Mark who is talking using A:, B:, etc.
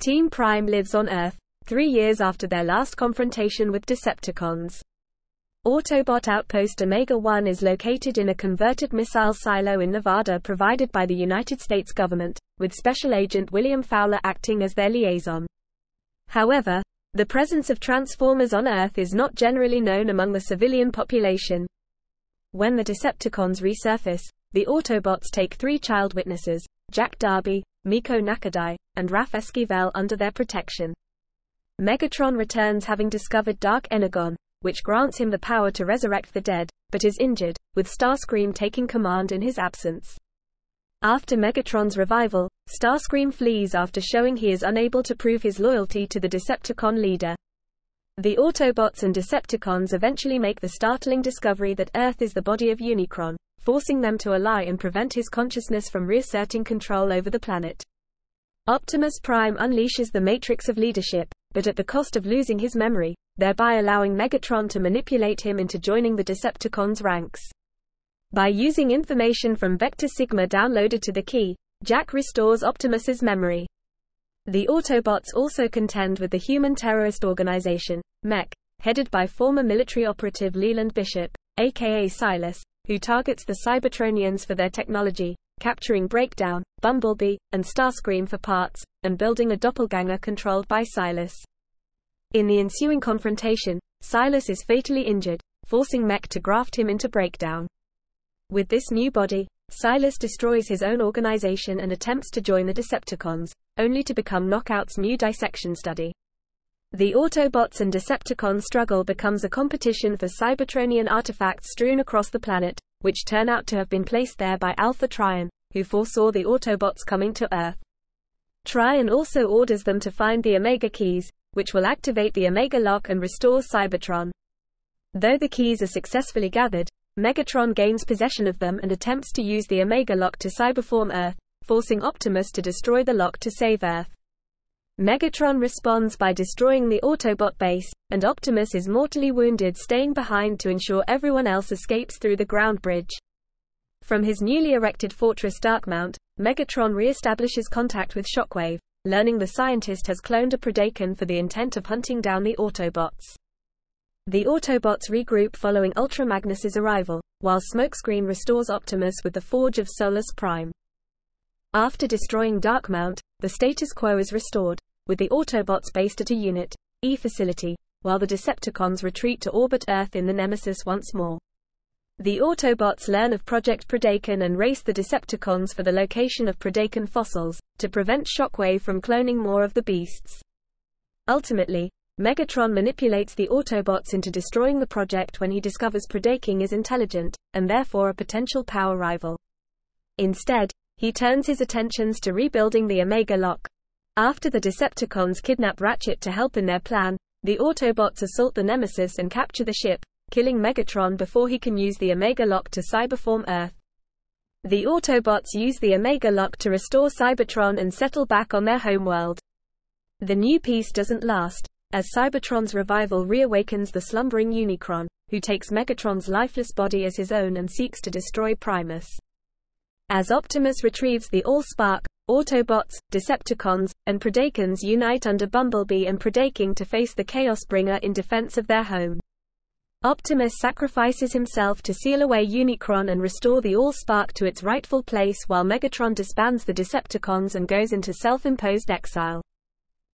A: Team Prime lives on Earth, three years after their last confrontation with Decepticons. Autobot Outpost Omega 1 is located in a converted missile silo in Nevada provided by the United States government, with Special Agent William Fowler acting as their liaison. However, the presence of Transformers on Earth is not generally known among the civilian population. When the Decepticons resurface, the Autobots take three child witnesses, Jack Darby, Miko Nakadai, and Raf Esquivel under their protection. Megatron returns having discovered Dark Energon, which grants him the power to resurrect the dead, but is injured, with Starscream taking command in his absence. After Megatron's revival, Starscream flees after showing he is unable to prove his loyalty to the Decepticon leader. The Autobots and Decepticons eventually make the startling discovery that Earth is the body of Unicron, forcing them to ally and prevent his consciousness from reasserting control over the planet. Optimus Prime unleashes the Matrix of Leadership, but at the cost of losing his memory, thereby allowing Megatron to manipulate him into joining the Decepticons' ranks. By using information from Vector Sigma downloaded to the key, Jack restores Optimus's memory. The Autobots also contend with the human terrorist organization, MECH, headed by former military operative Leland Bishop, aka Silas, who targets the Cybertronians for their technology, capturing Breakdown, Bumblebee, and Starscream for parts, and building a doppelganger controlled by Silas. In the ensuing confrontation, Silas is fatally injured, forcing Mech to graft him into Breakdown. With this new body, Silas destroys his own organization and attempts to join the Decepticons, only to become Knockout's new dissection study. The Autobots and Decepticons struggle becomes a competition for Cybertronian artifacts strewn across the planet, which turn out to have been placed there by Alpha Trion, who foresaw the Autobots coming to Earth. Trion also orders them to find the Omega Keys, which will activate the Omega Lock and restore Cybertron. Though the keys are successfully gathered, Megatron gains possession of them and attempts to use the Omega Lock to cyberform Earth, forcing Optimus to destroy the lock to save Earth. Megatron responds by destroying the Autobot base, and Optimus is mortally wounded staying behind to ensure everyone else escapes through the ground bridge. From his newly erected fortress Darkmount, Megatron re-establishes contact with Shockwave, learning the scientist has cloned a Predacon for the intent of hunting down the Autobots. The Autobots regroup following Ultra Magnus's arrival, while Smokescreen restores Optimus with the Forge of Solus Prime. After destroying Darkmount, the status quo is restored, with the Autobots based at a Unit E facility, while the Decepticons retreat to orbit Earth in the Nemesis once more. The Autobots learn of Project Predacon and race the Decepticons for the location of Predacon fossils, to prevent Shockwave from cloning more of the beasts. Ultimately, Megatron manipulates the Autobots into destroying the project when he discovers Predaking is intelligent, and therefore a potential power rival. Instead, he turns his attentions to rebuilding the Omega Lock, after the Decepticons kidnap Ratchet to help in their plan, the Autobots assault the Nemesis and capture the ship, killing Megatron before he can use the Omega Lock to cyberform Earth. The Autobots use the Omega Lock to restore Cybertron and settle back on their homeworld. The new peace doesn't last, as Cybertron's revival reawakens the slumbering Unicron, who takes Megatron's lifeless body as his own and seeks to destroy Primus. As Optimus retrieves the Allspark, Autobots, Decepticons, and Predacons unite under Bumblebee and Predaking to face the Chaos Bringer in defense of their home. Optimus sacrifices himself to seal away Unicron and restore the Allspark to its rightful place while Megatron disbands the Decepticons and goes into self-imposed exile.